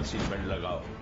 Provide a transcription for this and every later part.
नसीब में लगाओ।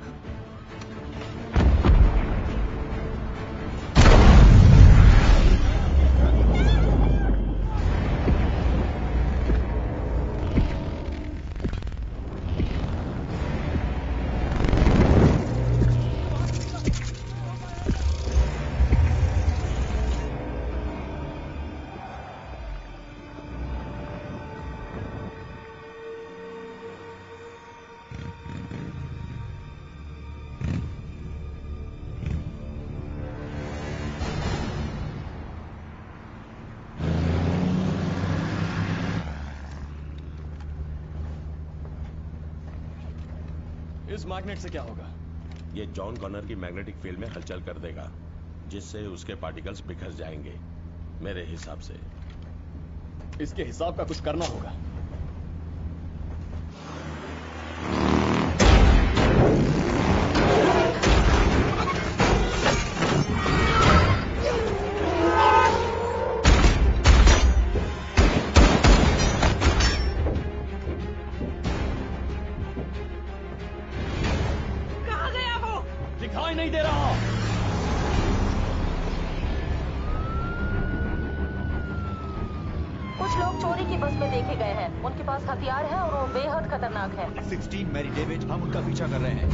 इस मैग्नेट से क्या होगा? ये जॉन कॉनर की मैग्नेटिक फ़ील्ड में हलचल कर देगा जिससे उसके पार्टिकल्स बिखर जाएँगे मेरे हिसाब से। इसके हिसाब का कुछ करना होगा। दिखाई नहीं दे रहा। कुछ लोग चोरी की बस में देखे गए हैं। उनके पास हथियार है और वो बेहद खतरनाक है। 16 मैरी डेविड हम उनका पीछा कर रहे हैं।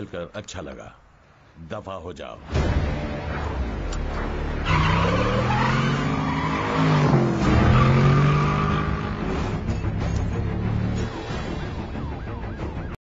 मिलकर अच्छा लगा। दफ़ा हो जाओ।